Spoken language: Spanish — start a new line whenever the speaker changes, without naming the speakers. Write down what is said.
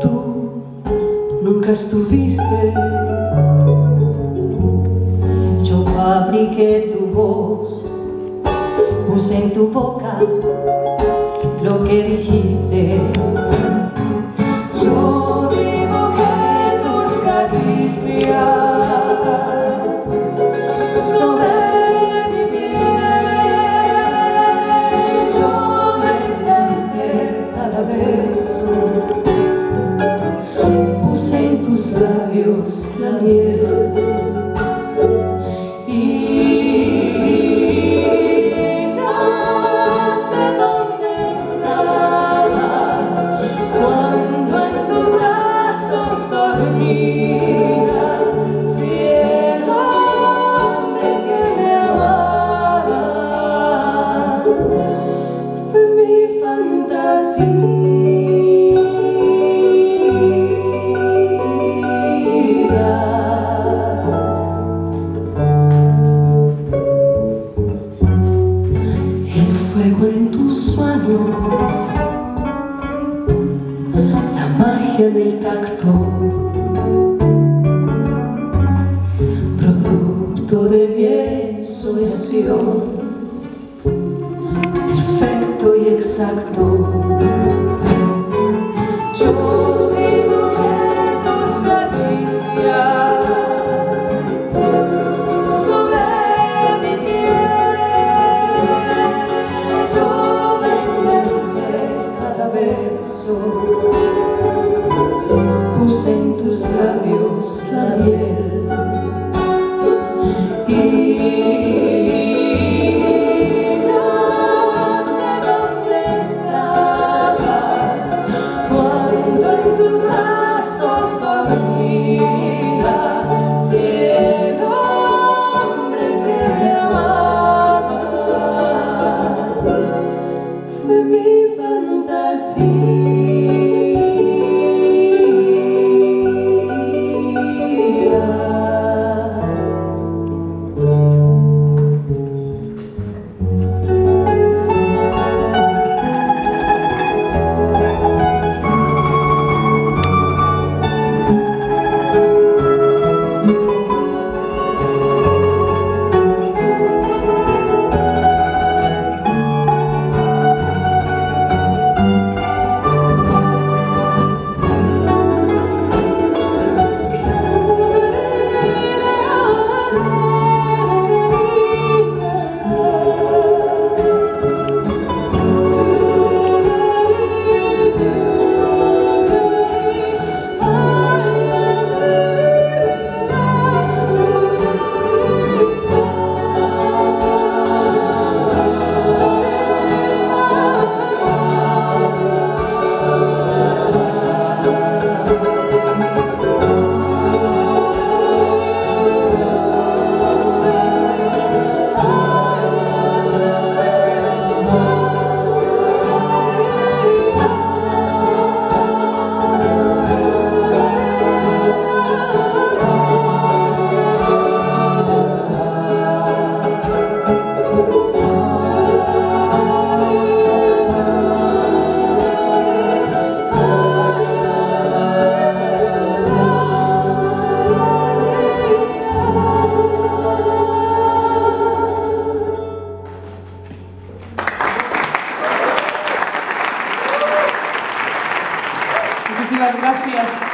Tú nunca estuviste. Yo fabriqué tu voz, puse en tu boca lo que dijiste. Tus brazos dormía si el manos la magia del tacto producto de mi ensoñación perfecto y exacto puse en tus labios la miel. Y no sé dónde estabas cuando en tus brazos
Gracias.